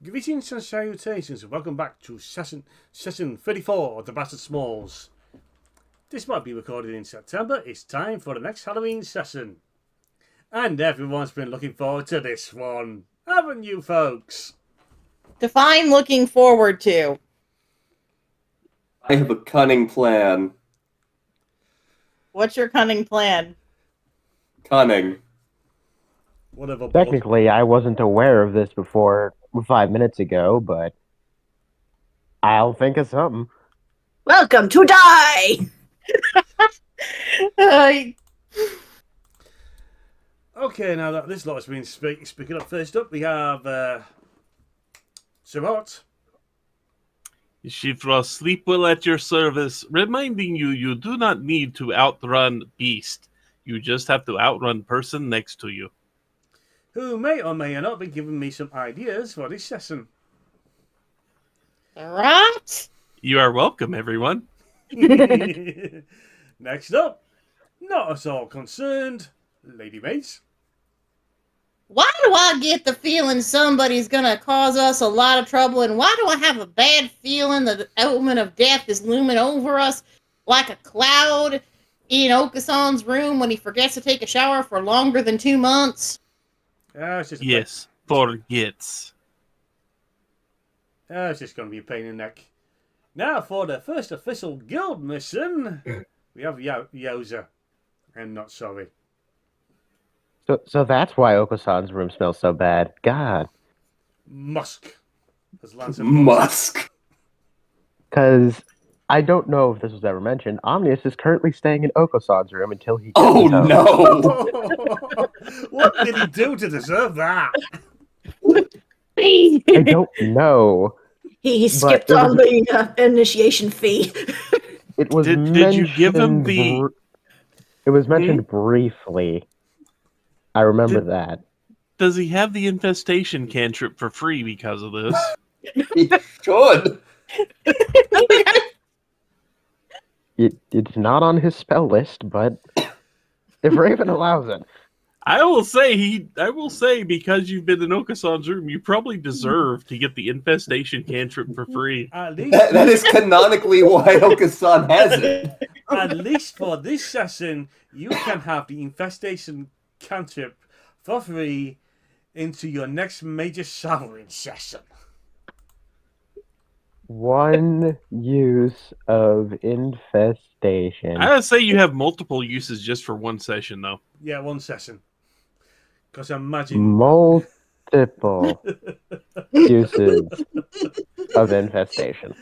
Greetings and salutations, and welcome back to session session 34 of the Bastard Smols. This might be recorded in September. It's time for the next Halloween session. And everyone's been looking forward to this one, haven't you, folks? Define looking forward to. I have a cunning plan. What's your cunning plan? Cunning. Whatever. Technically, I wasn't aware of this before five minutes ago, but I'll think of something. Welcome to die. Uh, Okay, now that this lot's been speak, speaking up, first up we have uh, Suraht. Shifra, sleep well at your service, reminding you you do not need to outrun beast. You just have to outrun person next to you. Who may or may not be giving me some ideas for this session. right? You are welcome, everyone. Next up, not at all concerned, Ladymage. Why do I get the feeling somebody's gonna cause us a lot of trouble, and why do I have a bad feeling that the element of death is looming over us like a cloud in Okasan's room when he forgets to take a shower for longer than two months? Ah, it's just a Yes, forgets. pain- ah, it's just going to be a pain in the neck. Now for the first official guild mission, we have Yo- Yeozwah. I'm not sorry. So, so that's why Okosan's room smells so bad. God, Musk, Musk. because I don't know if this was ever mentioned. Omnius is currently staying in Okosan's room until he. gets Oh home. no! what did he do to deserve that? I don't know. he skipped it was- on the uh, initiation fee. It was Did- did you give him mentioned the- Hmm? br- It was mentioned briefly. I remember Did- that. Does he have the infestation cantrip for free because of this? he should. It, it's not on his spell list, but if Raven allows it, I will say he. I will say because you've been in Okasan's room, you probably deserve to get the infestation cantrip for free. At least, That, that is canonically why Okasan has it. at least for this session, you can have the infestation cantrip for free into your next major showering session. One use of infestation. I would say you have multiple uses just for one session, though. Yeah, one session. Because I imagine. Multiple uses of infestation.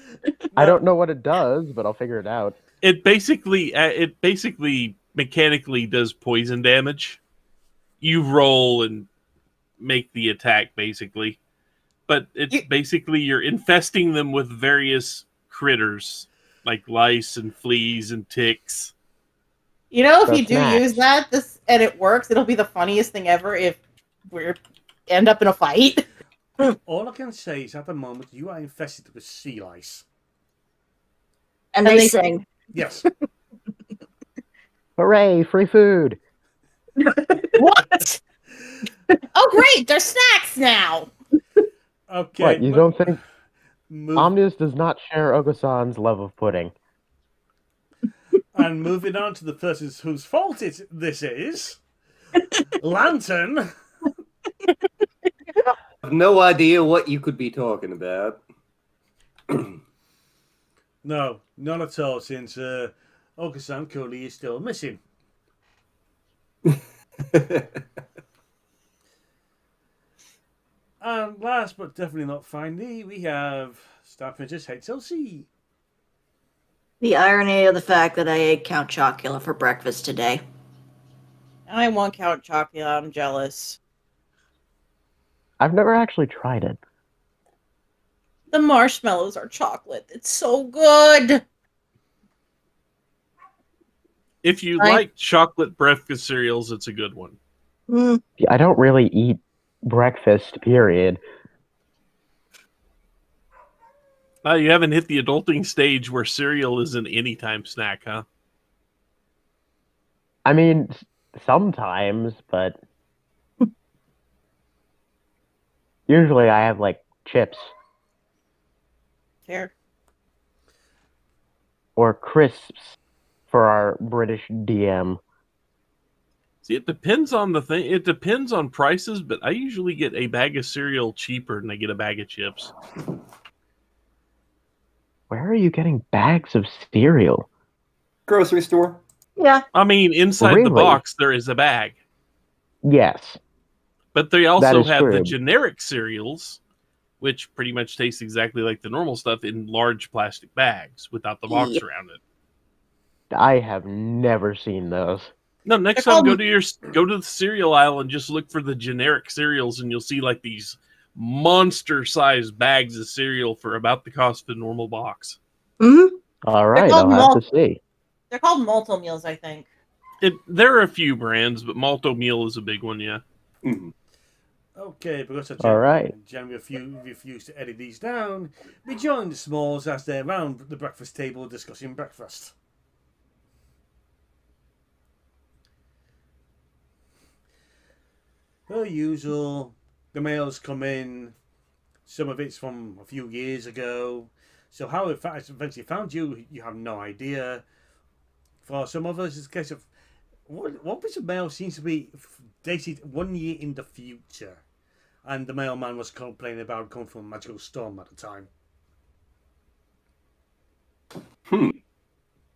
I don't know what it does, but I'll figure it out. It basically, uh, it basically mechanically does poison damage. You roll and make the attack, basically, but it's You- basically you're infesting them with various critters like lice and fleas and ticks. You know, if That's you do nice. use that this and it works, it'll be the funniest thing ever if we end up in a fight. All I can say is at the moment you are infested with sea lice. And And they they- sing. Yes. Hooray, free food! what? oh, great! There's snacks now. Okay. what, you mo- don't think move- Omnius does not share Ogosan's love of pudding? and moving on to the person whose fault it this is, Lantern. I have no idea what you could be talking about. No, none at all, since uh, Okasan Cooley is still missing. And last but definitely not finally, we have Star Princess HLC. The irony of the fact that I ate Count Chocula for breakfast today. I want Count Chocula. I'm jealous. I've never actually tried it. The marshmallows are chocolate. It's so good. If you Right. like chocolate breakfast cereals, it's a good one. Hmm. I don't really eat breakfast, period. Uh, you haven't hit the adulting stage where cereal is an anytime snack, huh? I mean, sometimes, but usually I have like chips Fair. or crisps for our British DM. See, it depends on the thing. It depends on prices, but I usually get a bag of cereal cheaper than I get a bag of chips. Where are you getting bags of cereal? Grocery store. Yeah. I mean, inside the box there is a bag, Yes. but they also is have the generic cereals, which pretty much taste exactly like the normal stuff in large plastic bags without the box Yeah. around it. I have never seen those. No, next They're time go to your go to the cereal aisle and just look for the generic cereals, and you'll see like these monster-sized bags of cereal for about the cost of a normal box. hmm All right, called I'll have to see. They're called multi meals, I think. It, there are a few brands, but Malt-O-Meal is a big one. Yeah. Mhm. Okay, because I All right. Jen refu- refused to edit these down, we join the Smols as they're around the breakfast table discussing breakfast. Per usual, the mails come in. Some of it's from a few years ago. So how it eventually found you, you have no idea. For some of us, it's a case of what, one piece of mail seems to be dated one year in the future. And the mailman was complaining about coming from a magical storm at the time. Hmm.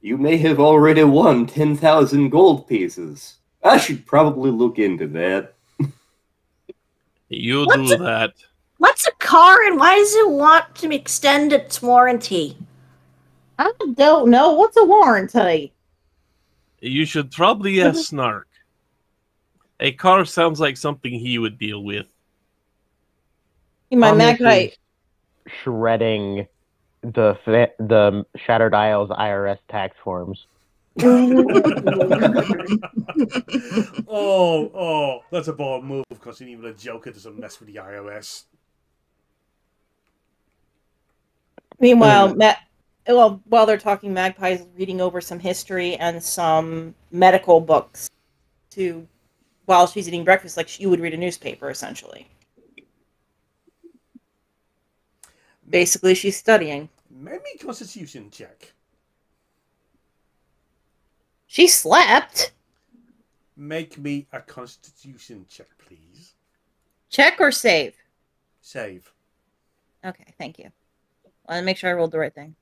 You may have already won 10,000 gold pieces. I should probably look into that. You What's do a- that. What's a car and why does it want to extend its warranty? I don't know. What's a warranty? You should probably ask Snark. A car sounds like something he would deal with. My Omnis magpie. shredding the the Shattered Isles IRS tax forms. oh, oh, that's a bold move because even a Joker doesn't mess with the IRS. Meanwhile, mm. Matt, well, while they're talking, Magpie's reading over some history and some medical books to while she's eating breakfast, like you would read a newspaper, essentially. Basically, she's studying. Maybe constitution check. She slept. Make me a constitution check, please. Check or save? Save. Okay, thank you. I want to make sure I rolled the right thing.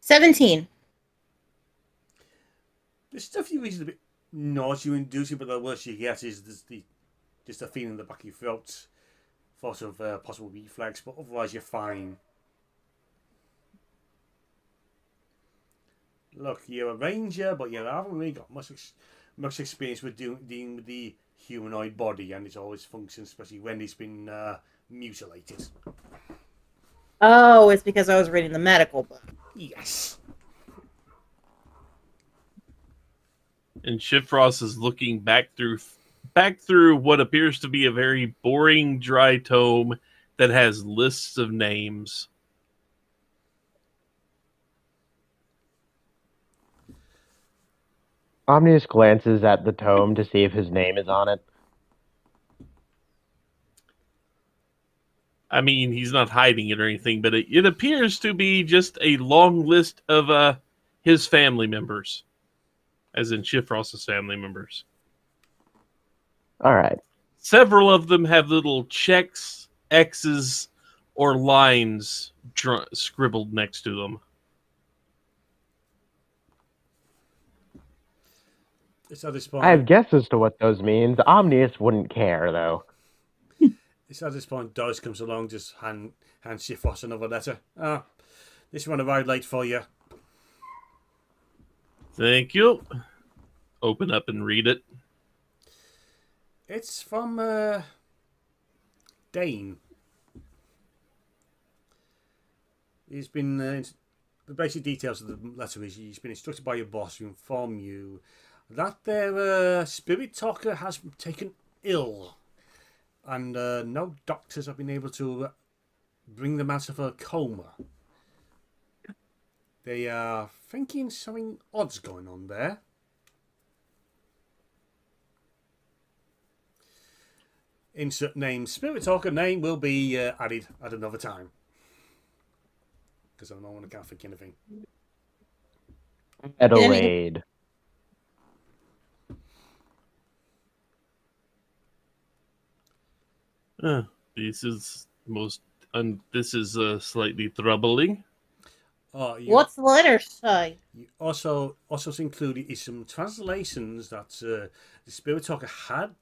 Seventeen. The stuff you read is a bit nausea inducing, but the worst you get is this, the just a feeling in the back of your throat, thought of uh, possible reflex, but otherwise you're fine. Look, you're a ranger, but you haven't really got much ex- much experience with doing dealing with the humanoid body and its always functions, especially when it's been uh, mutilated. Oh, it's because I was reading the medical book. Yes. And Shifrost is looking back through back through what appears to be a very boring dry tome that has lists of names. Omnius glances at the tome to see if his name is on it. I mean, he's not hiding it or anything, but it, it appears to be just a long list of uh, his family members, as in Shifrost's family members. All right. Several of them have little checks, X's, or lines dr- scribbled next to them. It's at this point. I have guesses to what those means. Omnius wouldn't care though. It's at this point Doris comes along, just hand hands Shifrost another letter. Ah, this one arrived late for you. Thank you. Open up and read it. It's from uh, Dane. He's been uh, the basic details of the letter is he's been instructed by your boss to inform you that their uh, spirit talker has taken ill, and uh, no doctors have been able to uh, bring them out of a coma. They are thinking something odd's going on there. insert name. Spirit Talker name will be uh, added at another time. Because at the moment I can't think anything. Adelaide. Uh, this is most. Un- this is uh, slightly troubling. Oh, you, What's the letter say? you also also included is some translations that uh, the Spirit Talker had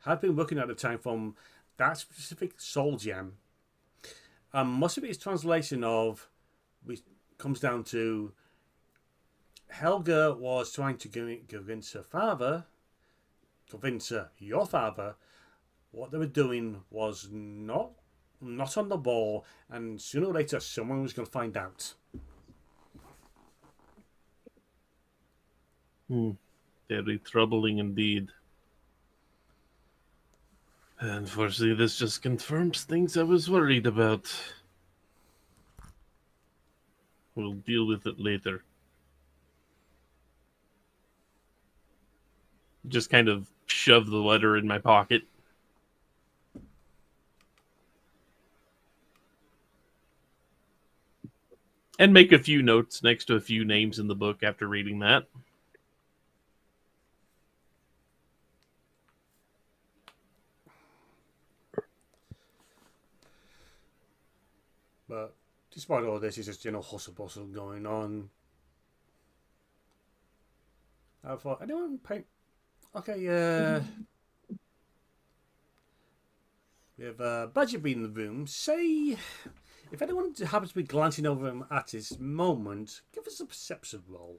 had been working at the time from that specific soul gem. And most of it is translation of, which comes down to Helga was trying to convince her father, convince her, your father, what they were doing was not not on the ball, and sooner or later someone was going to find out. Hmm. Very troubling indeed. Unfortunately, this just confirms things I was worried about. We'll deal with it later. Just kind of shove the letter in my pocket. And make a few notes next to a few names in the book after reading that. But despite all this, it's just general hustle bustle going on. I thought, anyone paint? Okay, uh. We have uh, Badger being in the room. Say, if anyone happens to be glancing over him at this moment, give us a perception roll.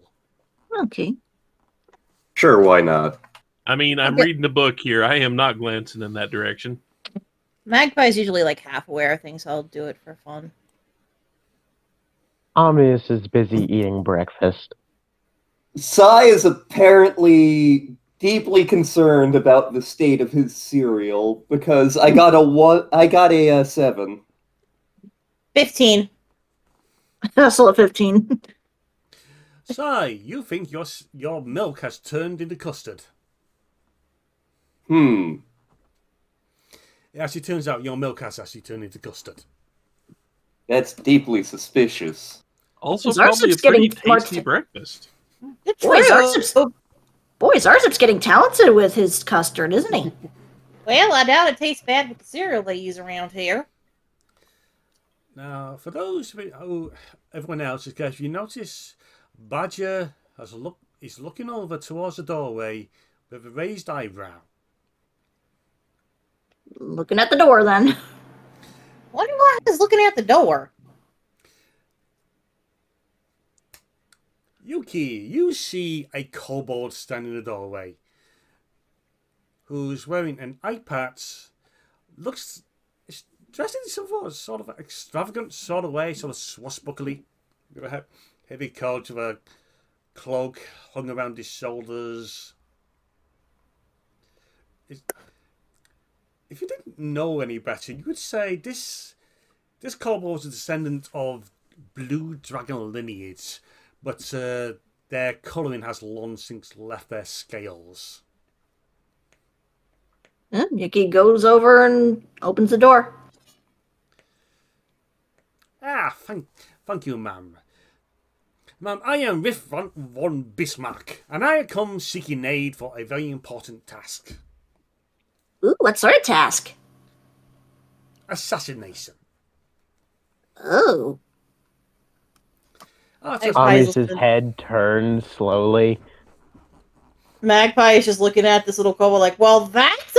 Okay. Sure, why not? I mean, I'm Okay. reading the book here. I am not glancing in that direction. Magpie's usually like half aware of things, so I'll do it for fun. Omnius is busy eating breakfast. Sai is apparently deeply concerned about the state of his cereal because I got a one. I got a uh, seven. 15. Still at 15. Sai, you think your your milk has turned into custard? Hmm. It actually turns out your milk has actually turned into custard. That's deeply suspicious. Also, Zarzub's probably a getting pretty tasty to- breakfast. It's Boy, true. Zarzub's, boy, Zarzub's getting talented with his custard, isn't he? Well, I doubt it tastes bad with the cereal they use around here. Now, for those who, who everyone else, is if you notice, Badger has look is looking over towards the doorway with a raised eyebrow. Looking at the door then. Wonder why he's looking at the door. Yuki, you see a kobold standing in the doorway, who's wearing an eye patch, looks is dressed in some sort of, extravagant sort of way, sort of swashbuckly, heavy coat, with a cloak hung around his shoulders. Is- If you didn't know any better, you would say this this kobold is a descendant of blue dragon lineage but uh, their colouring has long since left their scales. Yeah, Yuki goes over and opens the door. Ah, thank, thank you, ma'am. Ma'am, I am Riff von, von Bismarck, and I come seeking aid for a very important task Ooh, what sort of task? assassination. Oh. It's just- Omnius's listen. head turns slowly. Magpie is just looking at this little kobold like, well,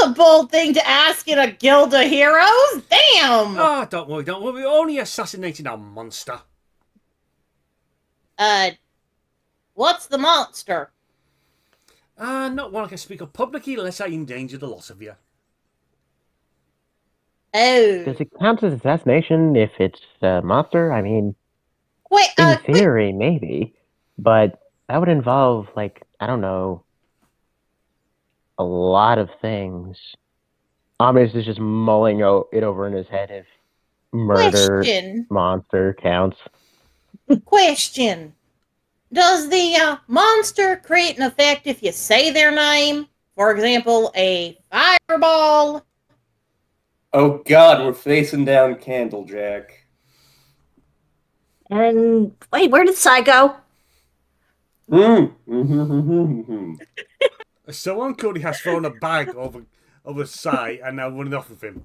that's a bold thing to ask in a guild of heroes. Damn. Ah, don't worry, don't worry. We're only assassinating a monster. Uh, what's the monster? Ah, not one I can speak of publicly unless I endanger the lot of you. Oh, Does it count as assassination if it's a monster? I mean, wait, in uh, quick- theory, maybe, but that would involve like I don't know, a lot of things. Omnius is just mulling o- it over in his head if murder question, monster counts. question. Does the uh, monster create an effect if you say their name? For example, a fireball, Oh God, we're facing down Candlejack. And wait, where did Sai go? Mm. Someone Cody has thrown a bag over over Sai and now running off with him.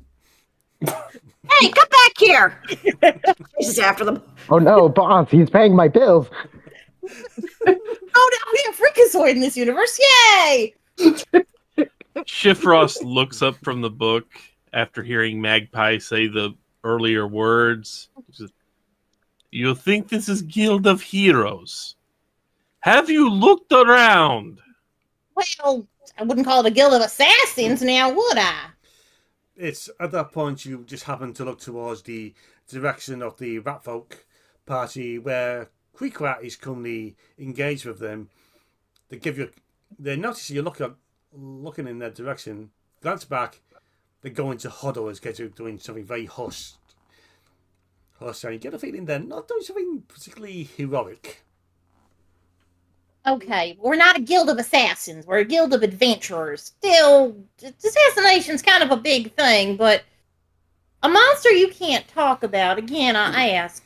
Hey, come back here! Chases after them. Oh no, boss, he's paying my bills. Oh, now we have Freakazoid in this universe. Yay! Shifrost looks up from the book after hearing Magpie say the earlier words. He says, You think this is Guild of Heroes? Have you looked around? Well, I wouldn't call it a guild of assassins now, would I? It's at that point you just happen to look towards the direction of the Ratfolk party where Queequat is currently engaged with them. They give you they notice you look at looking in their direction, glance back, they go into huddle as get doing something very hushed. Hushed and you get a feeling they're not doing something particularly heroic. Okay, we're not a guild of assassins. We're a guild of adventurers. Still, assassination's kind of a big thing, but a monster you can't talk about. Again, I ask,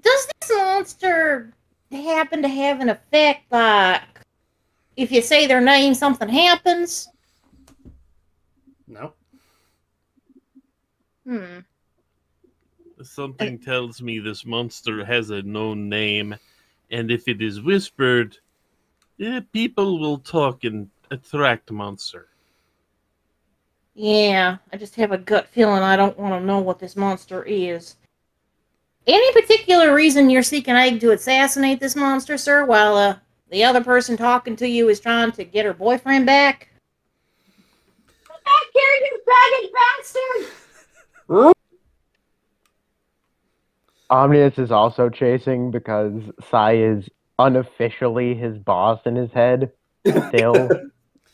does this monster happen to have an effect like if you say their name, something happens? No. Hmm. Something tells me this monster has a known name, and if it is whispered, eh, people will talk and attract monster. Yeah, I just have a gut feeling I don't want to know what this monster is. Any particular reason you're seeking aid to assassinate this monster, sir, while uh, the other person talking to you is trying to get her boyfriend back? Come Back here, you faggot bastard! Omnius is also chasing because Sai is unofficially his boss in his head. Still,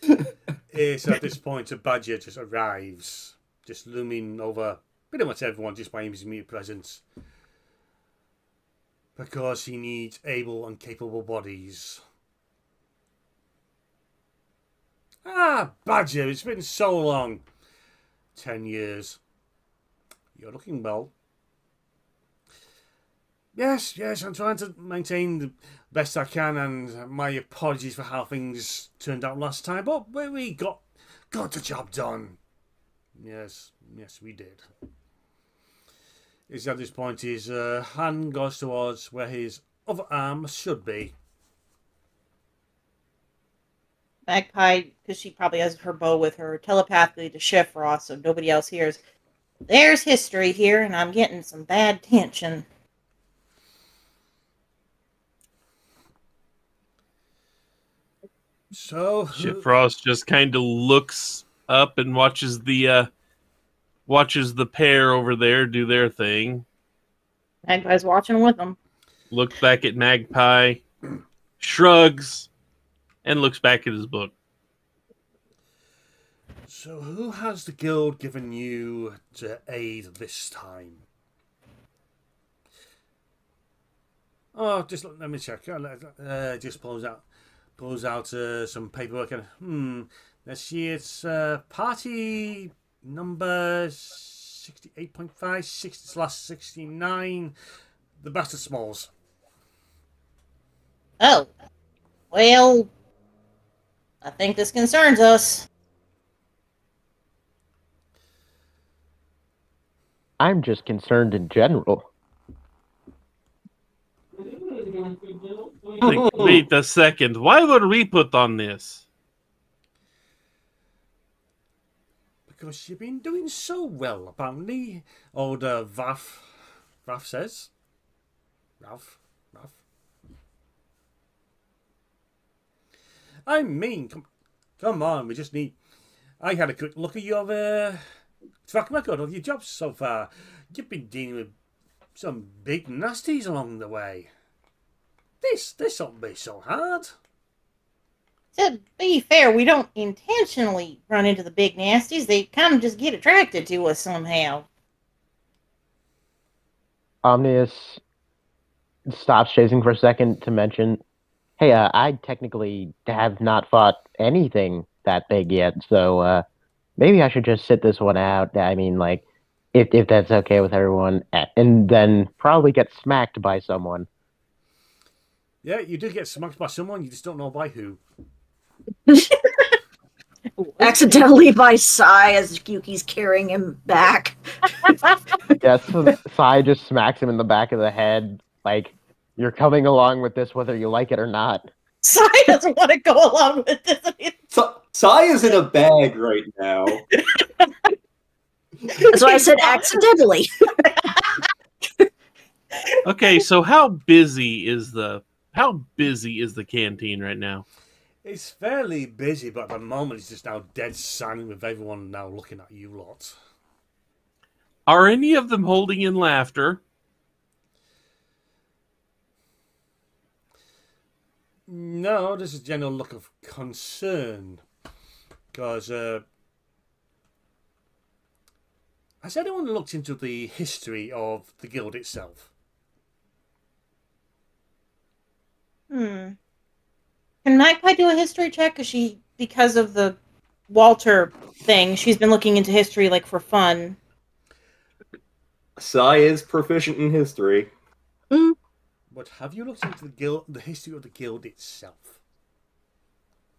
It's at this point a badger just arrives, just looming over pretty much everyone just by his mere presence. Because he needs able and capable bodies. Ah, Badger, it's been so long. Ten years. You're looking well. Yes, yes, I'm trying to maintain the best I can, and my apologies for how things turned out last time, but we- got got the job done. Yes, yes, we did. Is at this point his uh, hand goes towards where his other arm should be. Magpie, because she probably has her bow with her, telepathically to Shifrost so nobody else hears. There's history here, and I'm getting some bad tension. So who- Shifrost just kind of looks up and watches the uh watches the pair over there do their thing. Magpie's watching with them. Looks back at Magpie, shrugs, and looks back at his book. So who has the guild given you to aid this time? Oh, just let let me check. Uh, Uh, just pulls out, pulls out uh, some paperwork and hmm. Let's see. It's uh, party number sixty-eight point five, sixty slash sixty-nine. The Bastard Smols. Oh. Well, I think this concerns us. I'm just concerned in general. Like, wait a second. Why were we put on this? Because you've been doing so well, apparently. Old uh, Vaff, Vaff says. Ralph, Ralph. I mean, come, come on, we just need. I had a quick look at your uh, track record of your jobs so far. You've been dealing with some big nasties along the way. This, this won't be so hard. To be fair, we don't intentionally run into the big nasties. They kind of just get attracted to us somehow. Omnius stops chasing for a second to mention, "Hey, uh, I technically have not fought anything that big yet, so uh, maybe I should just sit this one out. I mean, like, if if that's okay with everyone, and then probably get smacked by someone. Yeah, you did get smacked by someone, you just don't know by who. Accidentally by Sai as Yuki's carrying him back. Yes, Sai just smacks him in the back of the head, like, "You're coming along with this, whether you like it or not." Sai doesn't want to go along with this. Sa- Sai is in a bag right now. That's why I said accidentally. Okay, so how busy is the how busy is the canteen right now? It's fairly busy, but at the moment it's just now dead silent with everyone now looking at you lot. Are any of them holding in laughter? No, there's a general look of concern. Because, uh, has anyone looked into the history of the guild itself? Hmm. Can Magpie do a history check? Because she, because of the Walter thing, she's been looking into history like for fun. Sai is proficient in history. But have you looked into the guild, the history of the guild itself?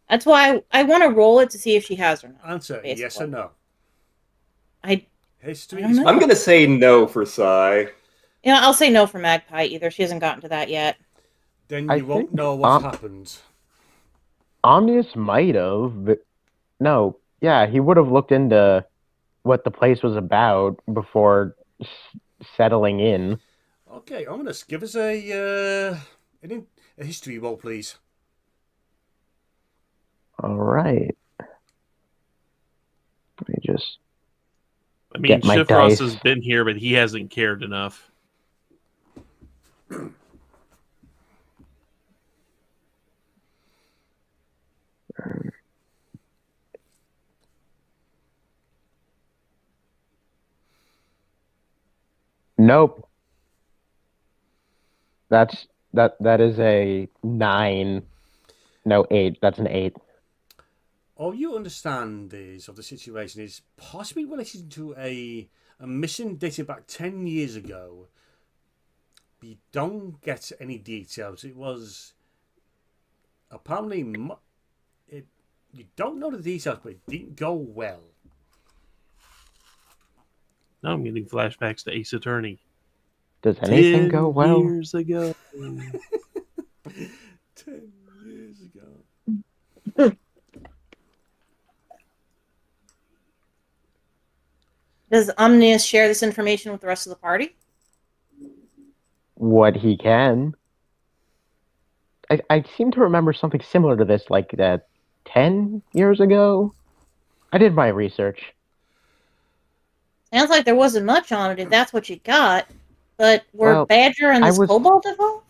That's why I, I want to roll it to see if she has or not. Answer yes or no. I history. I don't know. I'm gonna say no for Sai. you know, I'll say no for Magpie either. She hasn't gotten to that yet. Then I you won't know what's um, happened. Omnius might have, but no, yeah, he would have looked into what the place was about before s- settling in. Okay, Ominous, give us a uh, an in, a history roll, please. All right. Let me just. I mean, Get my Shifrost dice. has been here, but he hasn't cared enough. Nope. That's that. That is a nine. No, eight. That's an eight. All you understand is of the situation is possibly related to a a mission dated back ten years ago. You don't get any details. It was apparently it. You don't know the details, but it didn't go well. Now I'm getting flashbacks to Ace Attorney. Does anything Ten go well? Years ago. Ten years ago. Does Omnius share this information with the rest of the party? What he can. I I seem to remember something similar to this, like that ten years ago. I did my research. Sounds like there wasn't much on it if that's what you got. But were Well, Badger and I this was- kobold involved?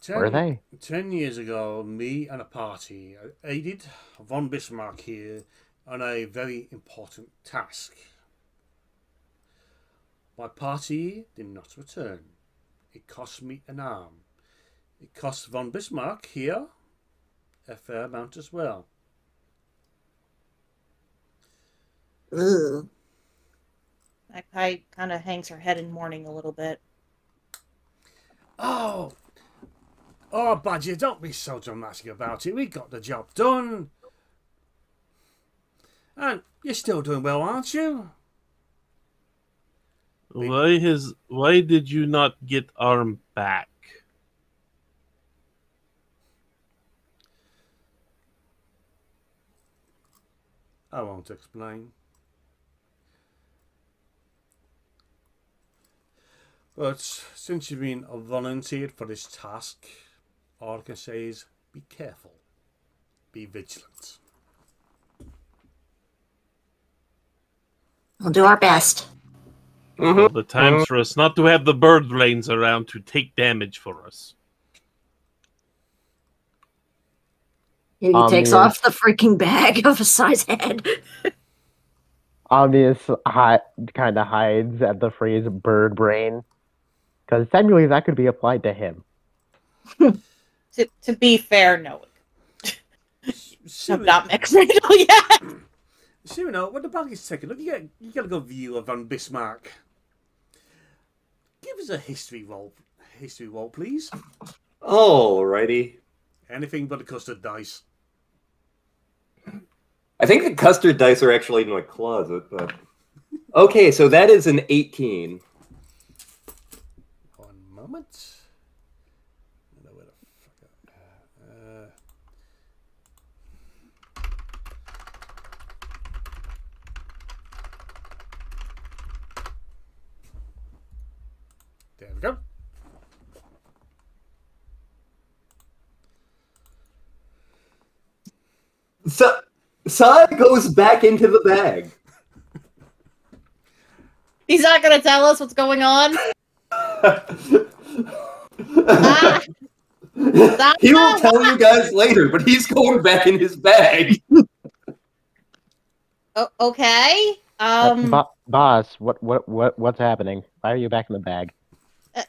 Ten, Were they? Ten years ago, me and a party aided von Bismarck here on a very important task. My party did not return. It cost me an arm. It cost von Bismarck here a fair amount as well. Ugh. Magpie kind of hangs her head in mourning a little bit. Oh, oh, Badger, don't be so dramatic about it. We got the job done. And you're still doing well, aren't you? Why has why did you not get arm back? I won't explain. But since you've been volunteered for this task, all I can say is be careful, be vigilant. We'll do our best. Mhm. The times for us not to have the bird brains around to take damage for us. He Um, takes yeah. off the freaking bag of a size head. Obvious hi- kind of hides at the phrase "bird brain," because technically that could be applied to him. To, to be fair, no. I've not met Randall yet. Soon, uh, when the bag is taken, look, you get you get a good view of Van Bismarck. Give us a history roll, history roll, please. Alrighty. Anything but a custard dice. I think the custard dice are actually in my closet, but okay. So that is an eighteen. One moment. I don't know where the fuck I- uh, there we go. So Sai goes back into the bag. He's not gonna tell us what's going on. Ah, he will tell you guys later, but he's going back in his bag. o- okay. Uh, Um. bo- boss, what, what, what, what's happening? Why are you back in the bag? Yeah,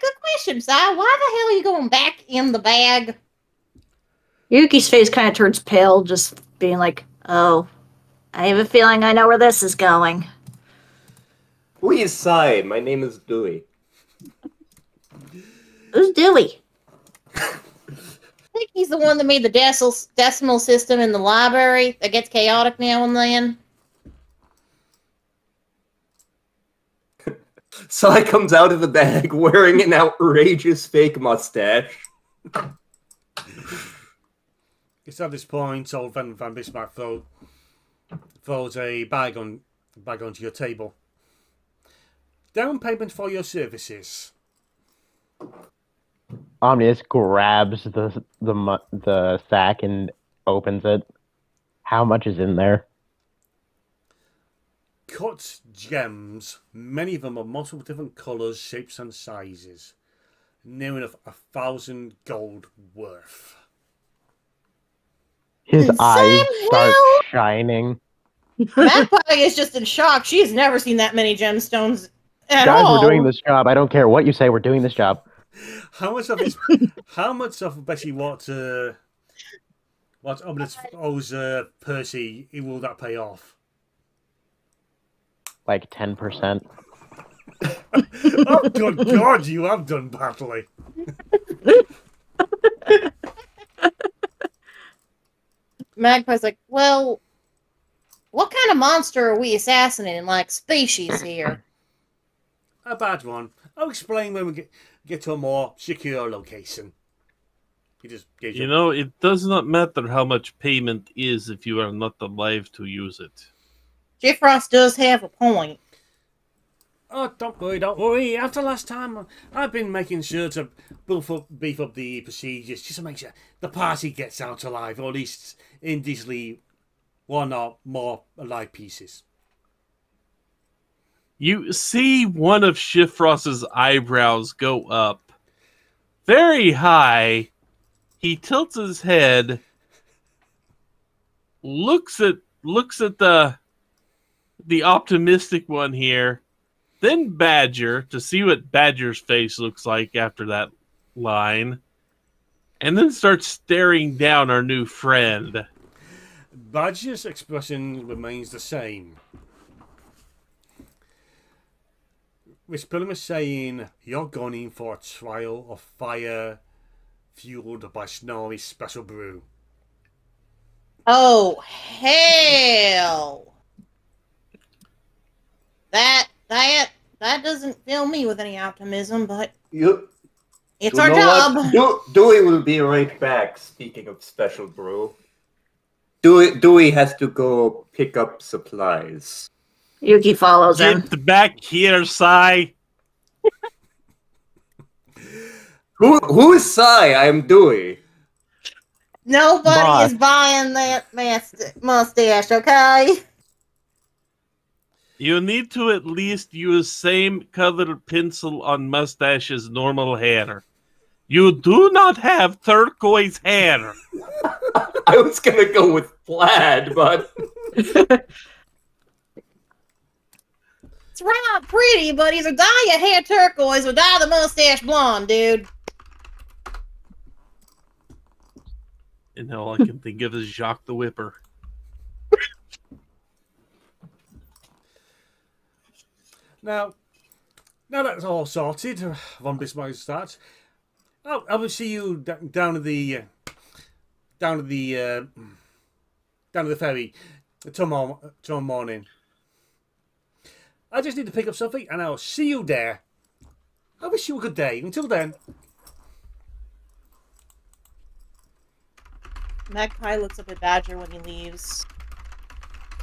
good question, Si. Why the hell are you going back in the bag? Yuki's face kind of turns pale, just being like, "Oh, I have a feeling I know where this is going." Who is Sai? My name is Dewey. Who's Dewey? I think he's the one that made the decimal decimal system in the library that gets chaotic now and then. Sai comes out of the bag wearing an outrageous fake mustache. It's at this point, old Van, Van Bismarck throw, throws a bag on bag onto your table. Down payment for your services. Omnius grabs the the the sack and opens it. How much is in there? Cut gems, many of them are multiple different colours, shapes, and sizes. Near enough a thousand gold worth. His Insane eyes start hell. shining. Magpie is just in shock. She's never seen that many gemstones at Guys, all. we're doing this job. I don't care what you say. We're doing this job. How much of this? how much of basically what? Uh, what Omnius owes uh, Percy? Will that pay off? Like ten percent. oh good God! You have done badly. Magpie's like, well, what kind of monster are we assassinating? Like species here? A bad one. I'll explain when we get get to a more secure location. He just gives You know, it does not matter how much payment is if you are not alive to use it. Shifrost does have a point. Oh, don't worry, don't worry. After last time, I've been making sure to beef up, beef up the procedures just to make sure the party gets out alive, or at least indecently one or more alive pieces. You see one of Shifros's eyebrows go up very high. He tilts his head, looks at looks at the the optimistic one here, then Badger to see what Badger's face looks like after that line, and then starts staring down our new friend. Badger's expression remains the same. Which Pillam is saying, you're going in for a trial of fire fueled by Snorri's special brew. Oh hell! That that that doesn't fill me with any optimism, but You, it's you our job. what? Du- Dewey will be right back. Speaking of special brew, Dewey, Dewey has to go pick up supplies. Yuki follows him. Get back here, Sai. Who who is Sai? I am Dewey. Nobody Boss. is buying that mustache, okay? You need to at least use same colored pencil on mustache as normal hair. You do not have turquoise hair. I was gonna go with plaid, but It's right pretty, but either dye your hair turquoise or dye the mustache blonde, dude. And all I can think of is Jacques the Whipper. Now, now that's all sorted. uh, Von Bismarck starts. Oh, I will see you down at the uh, down at the uh, down at the ferry tomorrow tomorrow morning. I just need to pick up something, and I'll see you there. I wish you a good day. Until then, Magpie looks up at Badger when he leaves.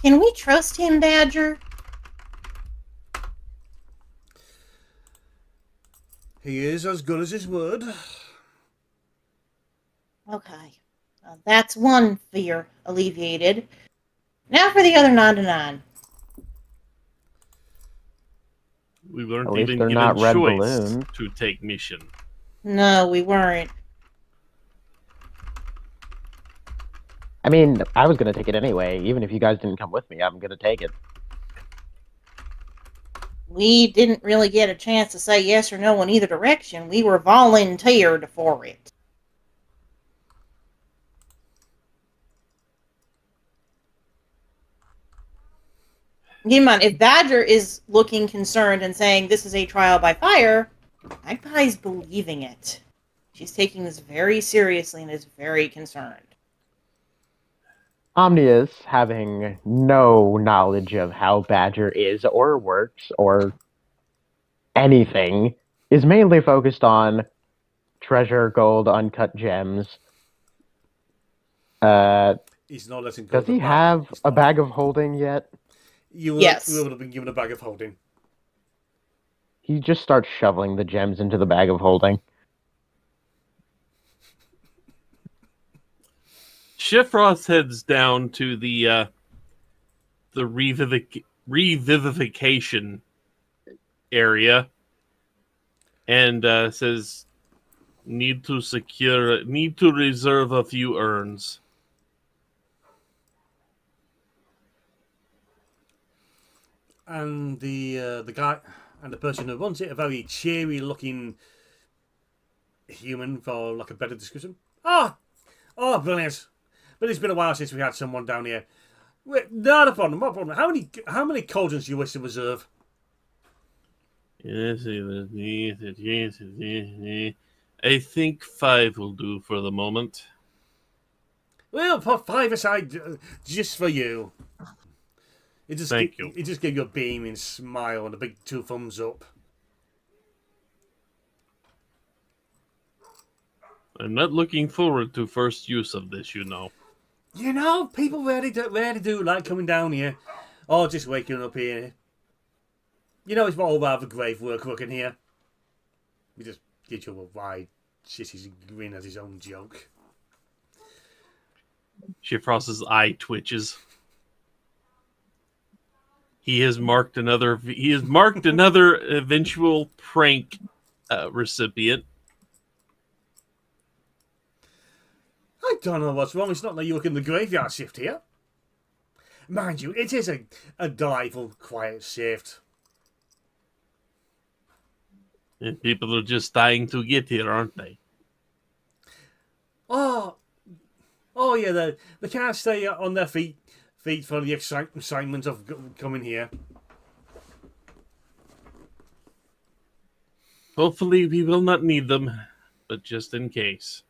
Can we trust him, Badger? he is as good as his word. Okay. Well, that's one fear alleviated. Now for the other nine to nine. We weren't At least even they're given not red choice balloons. to take mission. No, we weren't. I mean, I was gonna take it anyway. Even if you guys didn't come with me, I'm gonna take it. We didn't really get a chance to say yes or no in either direction. We were volunteered for it. Keep in mind, if Badger is looking concerned and saying this is a trial by fire, Magpie's believing it. She's taking this very seriously and is very concerned. Omnius, having no knowledge of how Badger is or works or anything, is mainly focused on treasure, gold, uncut gems. Uh, He's not letting go. does he bag. have He's a not. bag of holding yet? You will, Yes. you would have been given a bag of holding. He just starts shoveling the gems into the bag of holding. Shifrost heads down to the uh, the revivic- revivification area and uh, says, "Need to secure, need to reserve a few urns." And the uh, the guy and the person who runs it, a very cheery looking human, for like a better description. Oh, oh, brilliant! But it's been a while since we had someone down here. Wait, not a problem. Not a problem. How many how many cauldrons do you wish to reserve? Yes, yes, yes, yes, yes. I think five will do for the moment. Well, put five aside uh, just for you. It just Thank you. It just gave you a beaming smile and a big two thumbs up. I'm not looking forward to first use of this, you know. You know, people really do, really do like coming down here, or just waking up here. You know, it's all rather grave work working here. We just give you a wide, shitty grin at his own joke. Shifrost's eye twitches. He has marked another. He has marked another eventual prank uh, recipient. I don't know what's wrong. It's not like you work in the graveyard shift here. Mind you, it is a, a delightful, quiet shift. And people are just dying to get here, aren't they? Oh, oh yeah, they, they can't stay on their feet feet for the excite- excitement of coming here. Hopefully, we will not need them, but just in case.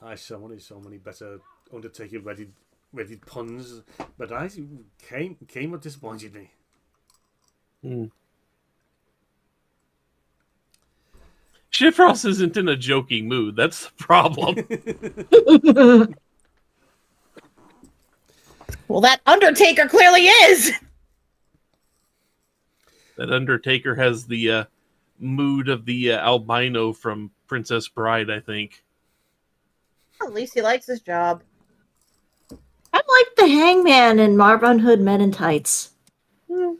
I wanted so many better Undertaker ready ready puns, but I came came what disappointed me. Hmm. Shifrost isn't in a joking mood. That's the problem. Well, that Undertaker clearly is. that Undertaker has the uh, mood of the uh, albino from Princess Bride, I think. At least he likes his job. I'm like the hangman in Marvin Hood Men in Tights. So,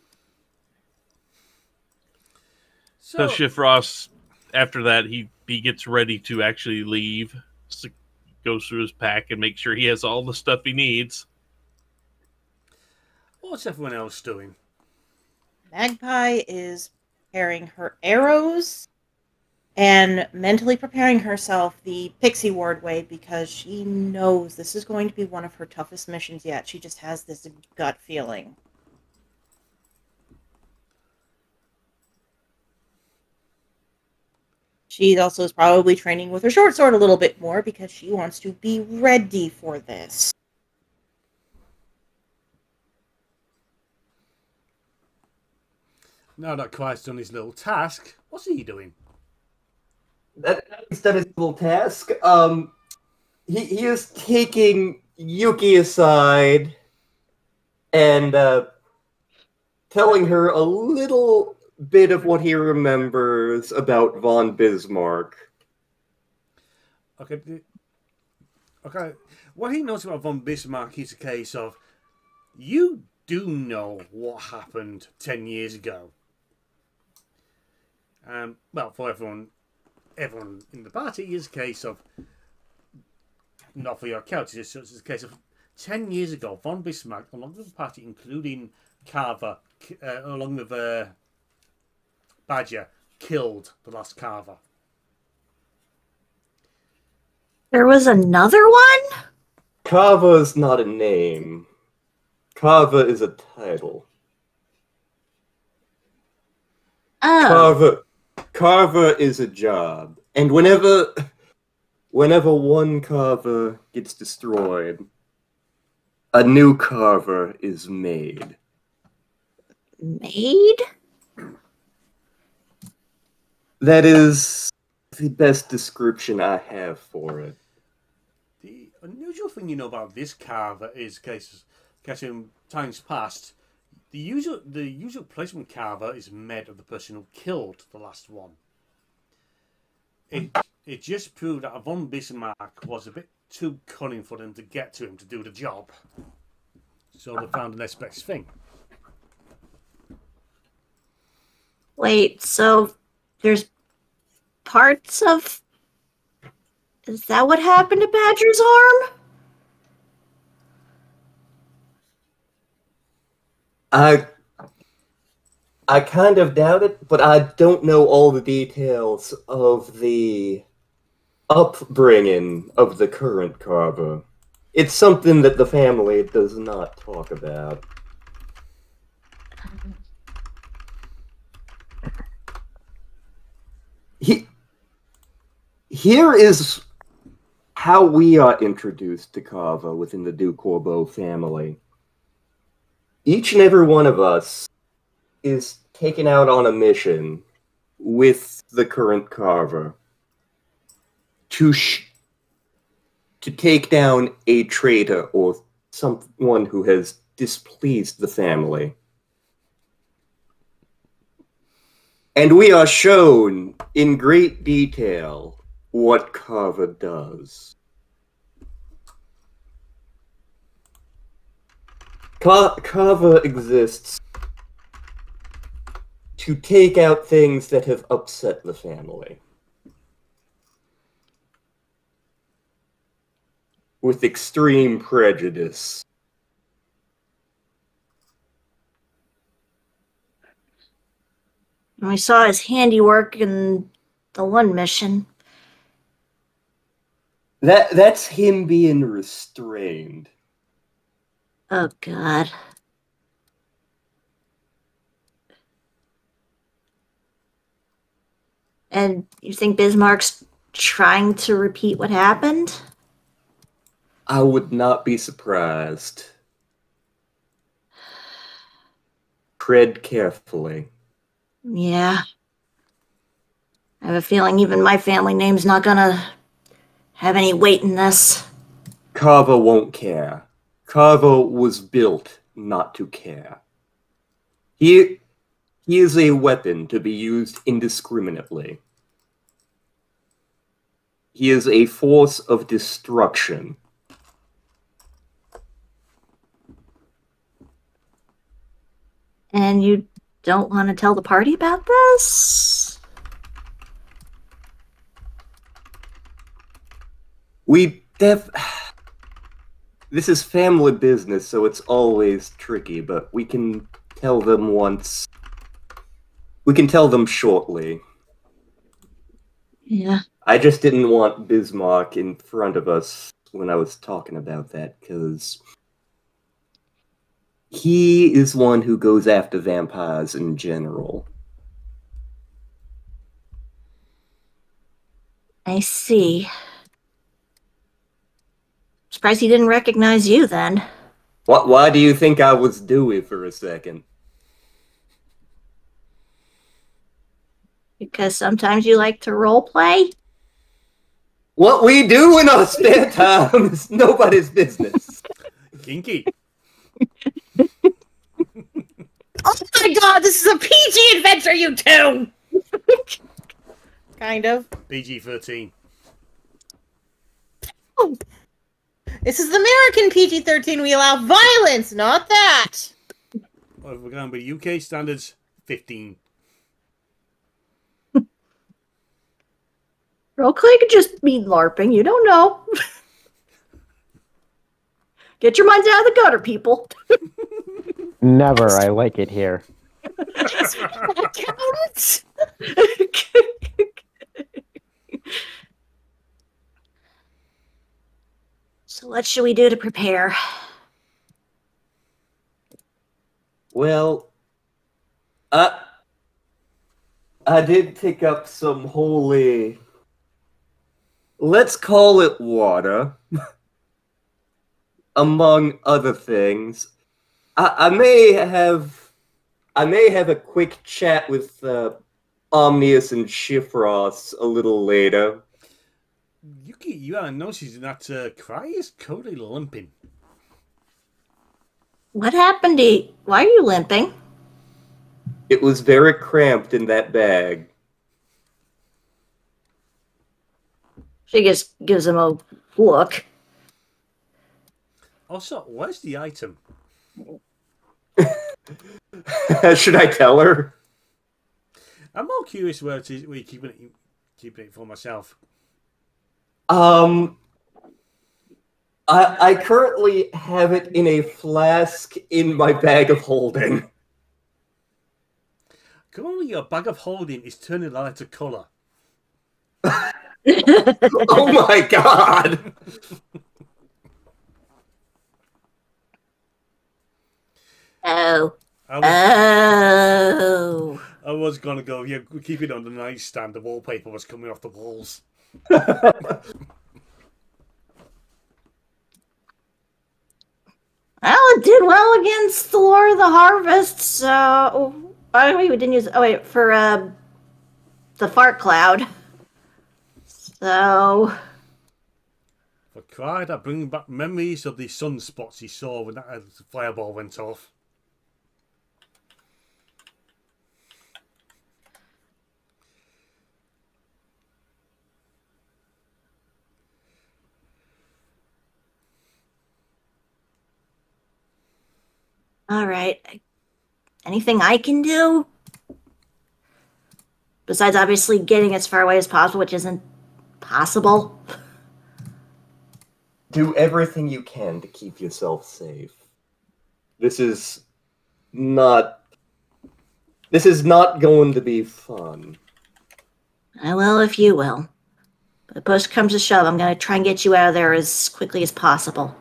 So, Shifrost, after that, he he gets ready to actually leave. So goes through his pack and make sure he has all the stuff he needs. what's everyone else doing? Magpie is preparing her arrows and mentally preparing herself the pixie ward way because she knows this is going to be one of her toughest missions yet. She just has this gut feeling. She also is probably training with her short sword a little bit more because she wants to be ready for this. Now that Quiet's done his little task, what's he doing? that he's done his little task. Um, he he is taking Yuki aside and uh, telling her a little bit of what he remembers about von Bismarck. Okay. Okay. What he knows about von Bismarck is a case of you do know what happened 10 years ago. Um, well, for everyone everyone in the party is a case of not for your characters, it's a case of 10 years ago, von Bismarck, along with the party, including Carver, uh, along with uh, Badger, killed the last Carver. There was another one? Carver is not a name. Carver is a title. Oh. Carver Carver is a job. And whenever whenever one carver gets destroyed, a new carver is made. Maid? That is the best description I have for it. The unusual thing you know about this carver is cases, case in times past, the usual the usual placement carver is made of the person who killed the last one. It it just proved that von Bismarck was a bit too cunning for them to get to him to do the job. So they found the next best thing. Wait, so there's parts of. Is that what happened to Badger's arm? I I kind of doubt it, but I don't know all the details of the upbringing of the current carver. It's something that the family does not talk about. He, here is how we are introduced to Carver within the Duke Corbeau family. Each and every one of us is taken out on a mission with the current carver to to take down a traitor or someone who has displeased the family. And we are shown in great detail what Carver does. Ka- Carver exists to take out things that have upset the family. With extreme prejudice. We saw his handiwork in the one mission. That that's him being restrained. Oh, God. And you think Bismarck's trying to repeat what happened? I would not be surprised. Tread carefully. Yeah. I have a feeling even my family name's not gonna have any weight in this. Carver won't care. Carver was built not to care. He, he is a weapon to be used indiscriminately. He is a force of destruction. And you don't want to tell the party about this? We def. This is family business, so it's always tricky, but we can tell them once. We can tell them shortly. Yeah. I just didn't want Bismarck in front of us when I was talking about that because he is one who goes after vampires in general. I see. Surprised he didn't recognize you then. What? Why do you think I was Dewey for a second? Because sometimes you like to role play. What we do in our spare time is nobody's business. Kinky. Oh my god, this is a PG adventure, you two! kind of. PG 13. This is the American PG 13. We allow violence, not that. Well, if we're going by UK standards, 15. Role play could just mean LARPing. You don't know. Get your minds out of the gutter, people. Never. I like it here. That counts. So, what should we do to prepare? Well, I I did pick up some holy. Let's call it water. Among other things, I, I may have I may have a quick chat with uh, Omnius and Shifrost a little later. Yuki, you haven't noticed that uh, Cry is currently limping. What happened to you? Why are you limping? It was very cramped in that bag. She just gives him a look. Also, where's the item? Should I tell her? I'm more curious where it is. Where you keeping it? Keeping it for myself. Um, I I currently have it in a flask in my bag of holding. Currently, your bag of holding is turning light to colour. oh my god! Oh. I was, Oh. I was gonna go. Yeah, keep it on the nightstand. The wallpaper was coming off the walls. Well, it did well against the Lord of the Harvest, so. The way, we didn't use. Oh, wait, for uh, the fart cloud. So. For Cry, that bringing back memories of the sunspots he saw when that uh, fireball went off. All right. Anything I can do? Besides, obviously, getting as far away as possible, which isn't possible. Do everything you can to keep yourself safe. This is not. This is not going to be fun. I will if you will. But push comes to shove, I'm going to try and get you out of there as quickly as possible.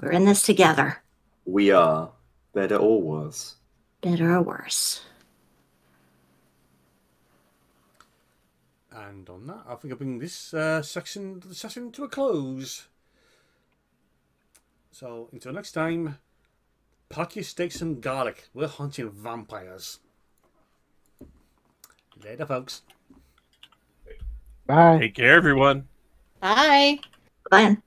We're in this together, We are better or worse. better or worse. And on that, I think I bring this uh, section the session to a close. So until next time, pack your steaks and garlic. We're hunting vampires. Later, folks. Bye. Take care, everyone. Bye. Fine.